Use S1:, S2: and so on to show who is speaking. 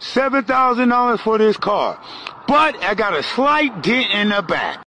S1: $7,000 for this car. But I got a slight dent in the back.